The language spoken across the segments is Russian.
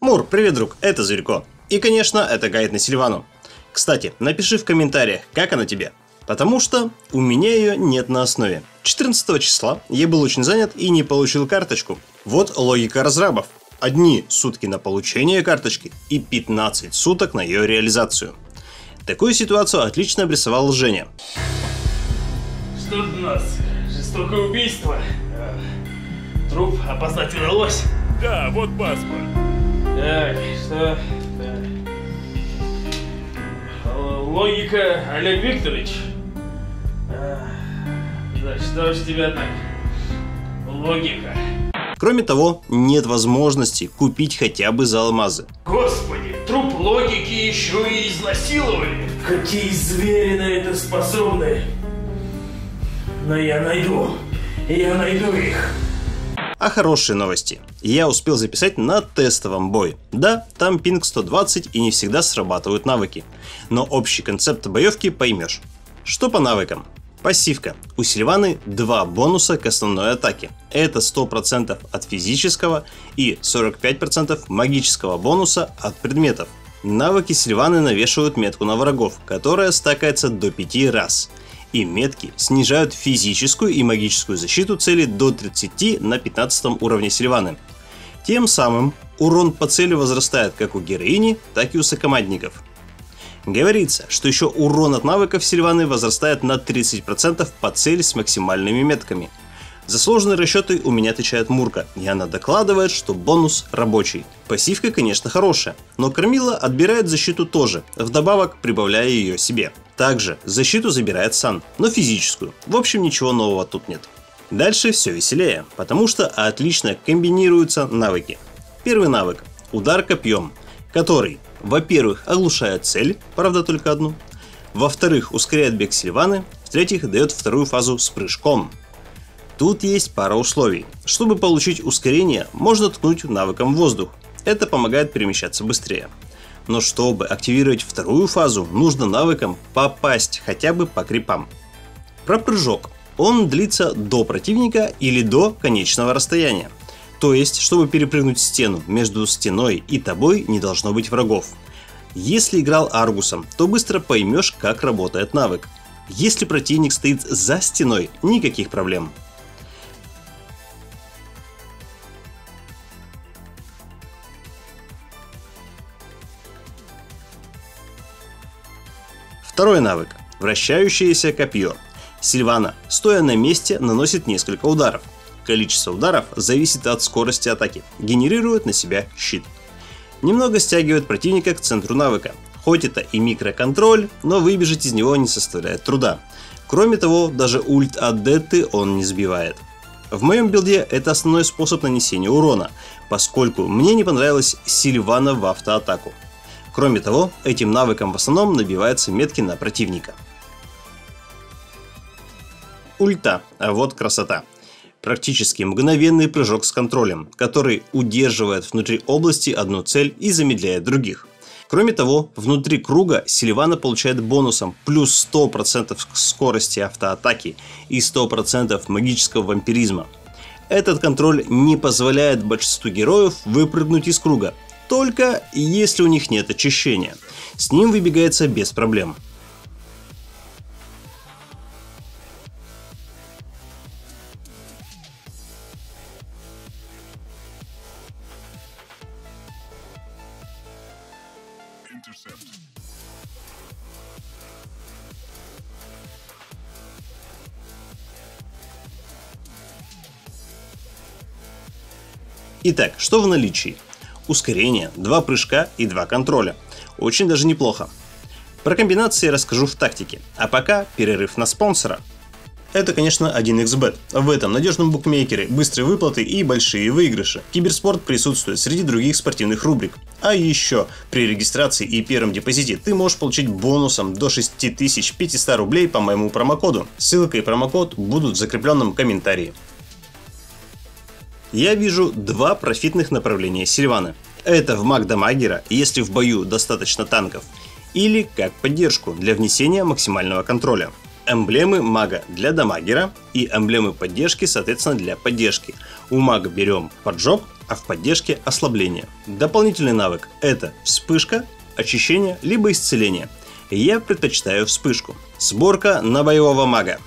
Мур, привет, друг, это Зверько. И, конечно, это гайд на Сильвану. Кстати, напиши в комментариях, как она тебе. Потому что у меня ее нет на основе. 14 числа я был очень занят и не получил карточку. Вот логика разрабов. Одни сутки на получение карточки и 15 суток на ее реализацию. Такую ситуацию отлично обрисовал Женя. Что у нас? Жестокое убийство? Э, Труп опознать удалось? Да, вот паспорт. Так, что? Так. Л- Логика, Олег Викторович. А, Да что ж тебя так? Логика. Кроме того, нет возможности купить хотя бы за алмазы. Господи, труп логики еще и изнасиловали. Какие звери на это способны? Но я найду. Я найду их. А хорошие новости. Я успел записать на тестовом бой. Да, там пинг 120 и не всегда срабатывают навыки. Но общий концепт боевки поймешь. Что по навыкам? Пассивка. У Сильваны два бонуса к основной атаке. Это 100% от физического и 45% магического бонуса от предметов. Навыки Сильваны навешивают метку на врагов, которая стакается до 5 раз. И метки снижают физическую и магическую защиту цели до 30 на 15 уровне Сильваны. Тем самым урон по цели возрастает как у героини, так и у сокомандников. Говорится, что еще урон от навыков Сильваны возрастает на 30% по цели с максимальными метками. За сложные расчеты у меня отвечает Мурка, и она докладывает, что бонус рабочий. Пассивка, конечно, хорошая, но Кормила отбирает защиту тоже, вдобавок прибавляя ее себе. Также защиту забирает Сан, но физическую. В общем, ничего нового тут нет. Дальше все веселее, потому что отлично комбинируются навыки. Первый навык – удар копьем, который, во-первых, оглушает цель, правда только одну, во-вторых, ускоряет бег Сильваны, в-третьих, дает вторую фазу с прыжком. Тут есть пара условий. Чтобы получить ускорение, можно ткнуть навыком в воздух. Это помогает перемещаться быстрее. Но чтобы активировать вторую фазу, нужно навыком попасть хотя бы по крипам. Про прыжок. Он длится до противника или до конечного расстояния. То есть, чтобы перепрыгнуть стену, между стеной и тобой не должно быть врагов. Если играл Аргусом, то быстро поймешь, как работает навык. Если противник стоит за стеной, никаких проблем. Второй навык. Вращающееся копье. Сильвана, стоя на месте, наносит несколько ударов. Количество ударов зависит от скорости атаки. Генерирует на себя щит. Немного стягивает противника к центру навыка. Хоть это и микроконтроль, но выбежать из него не составляет труда. Кроме того, даже ульт от Детты он не сбивает. В моем билде это основной способ нанесения урона, поскольку мне не понравилась Сильвана в автоатаку. Кроме того, этим навыком в основном набиваются метки на противника. Ульта, а вот красота. Практически мгновенный прыжок с контролем, который удерживает внутри области одну цель и замедляет других. Кроме того, внутри круга Сильвана получает бонусом плюс 100% к скорости автоатаки и 100% магического вампиризма. Этот контроль не позволяет большинству героев выпрыгнуть из круга, только если у них нет очищения. С ним выбегается без проблем. Итак, что в наличии? Ускорение, два прыжка и два контроля. Очень даже неплохо. Про комбинации расскажу в тактике, а пока перерыв на спонсора. Это, конечно, 1xbet. В этом надежном букмекере быстрые выплаты и большие выигрыши. Киберспорт присутствует среди других спортивных рубрик. А еще при регистрации и первом депозите ты можешь получить бонусом до 6500 рублей по моему промокоду. Ссылка и промокод будут в закрепленном комментарии. Я вижу два профитных направления Сильваны. Это в маг дамагера, если в бою достаточно танков, или как поддержку для внесения максимального контроля. Эмблемы мага для дамагера и эмблемы поддержки, соответственно, для поддержки. У мага берем поджог, а в поддержке – ослабление. Дополнительный навык – это вспышка, очищение, либо исцеление. Я предпочитаю вспышку. Сборка на боевого мага.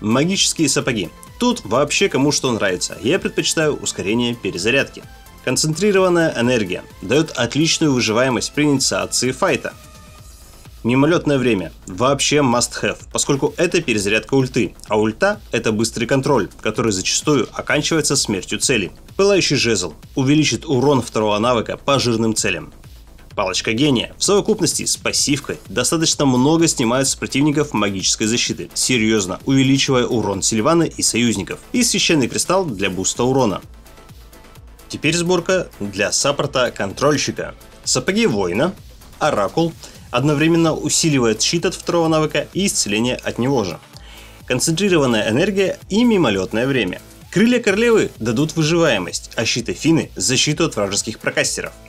Магические сапоги. Тут вообще кому что нравится. Я предпочитаю ускорение перезарядки. Концентрированная энергия дает отличную выживаемость при инициации файта. Мимолетное время вообще must have, поскольку это перезарядка ульты, а ульта это быстрый контроль, который зачастую оканчивается смертью цели. Пылающий жезл увеличит урон второго навыка по жирным целям. Палочка гения. В совокупности с пассивкой достаточно много снимают с противников магической защиты, серьезно увеличивая урон Сильвана и союзников. И священный кристалл для буста урона. Теперь сборка для саппорта контрольщика. Сапоги воина, оракул, одновременно усиливает щит от второго навыка и исцеление от него же. Концентрированная энергия и мимолетное время. Крылья королевы дадут выживаемость, а щит Афины – защиту от вражеских прокастеров –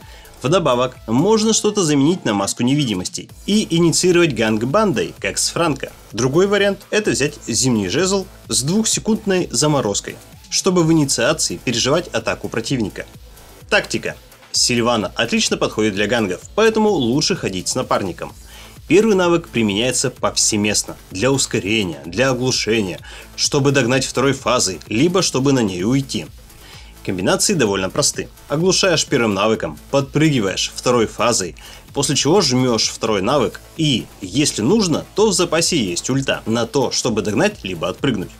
Вдобавок, можно что-то заменить на маску невидимости и инициировать ганг бандой, как с Франко. Другой вариант – это взять зимний жезл с двухсекундной заморозкой, чтобы в инициации переживать атаку противника. Тактика. Сильвана отлично подходит для гангов, поэтому лучше ходить с напарником. Первый навык применяется повсеместно, для ускорения, для оглушения, чтобы догнать второй фазы, либо чтобы на ней уйти – Комбинации довольно просты. Оглушаешь первым навыком, подпрыгиваешь второй фазой, после чего жмешь второй навык и, если нужно, то в запасе есть ульта на то, чтобы догнать либо отпрыгнуть.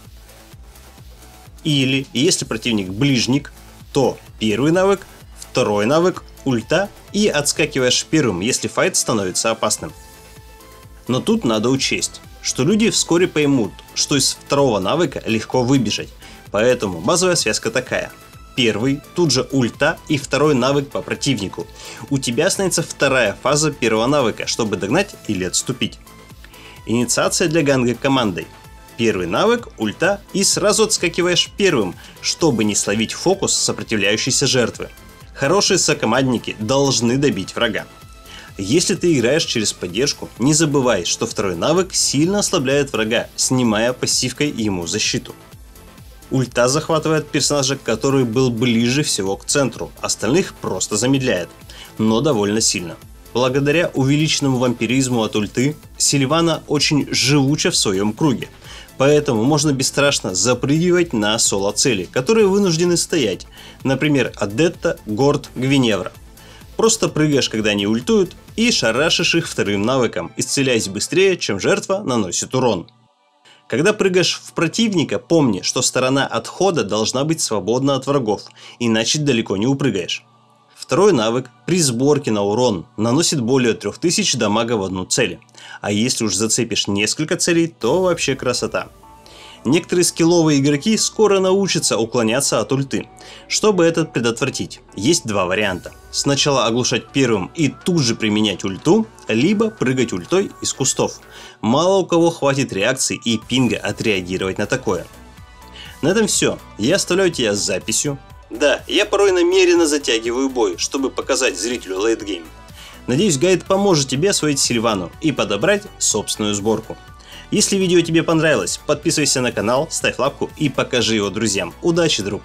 Или, если противник ближник, то первый навык, второй навык, ульта и отскакиваешь первым, если файт становится опасным. Но тут надо учесть, что люди вскоре поймут, что из второго навыка легко выбежать, поэтому базовая связка такая – первый, тут же ульта и второй навык по противнику. У тебя останется вторая фаза первого навыка, чтобы догнать или отступить. Инициация для ганга командой. Первый навык, ульта и сразу отскакиваешь первым, чтобы не словить фокус сопротивляющейся жертвы. Хорошие сокомандники должны добить врага. Если ты играешь через поддержку, не забывай, что второй навык сильно ослабляет врага, снимая пассивкой ему защиту. Ульта захватывает персонажа, который был ближе всего к центру, остальных просто замедляет, но довольно сильно. Благодаря увеличенному вампиризму от ульты, Сильвана очень живуча в своем круге, поэтому можно бесстрашно запрыгивать на соло-цели, которые вынуждены стоять, например, Адетта, Горд, Гвиневра. Просто прыгаешь, когда они ультуют, и шарашишь их вторым навыком, исцеляясь быстрее, чем жертва наносит урон. Когда прыгаешь в противника, помни, что сторона отхода должна быть свободна от врагов, иначе далеко не упрыгаешь. Второй навык при сборке на урон наносит более 3000 дамага в одну цель. А если уж зацепишь несколько целей, то вообще красота. Некоторые скилловые игроки скоро научатся уклоняться от ульты. Чтобы это предотвратить, есть два варианта. Сначала оглушать первым и тут же применять ульту, либо прыгать ультой из кустов. Мало у кого хватит реакции и пинга отреагировать на такое. На этом все. Я оставляю тебя с записью. Да, я порой намеренно затягиваю бой, чтобы показать зрителю лейтгейм. Надеюсь, гайд поможет тебе освоить Сильвану и подобрать собственную сборку. Если видео тебе понравилось, подписывайся на канал, ставь лапку и покажи его друзьям. Удачи, друг!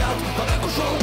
alto, tá paga com o João